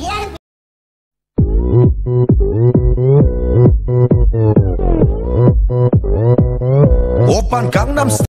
Yeah. Open Gangnam Style.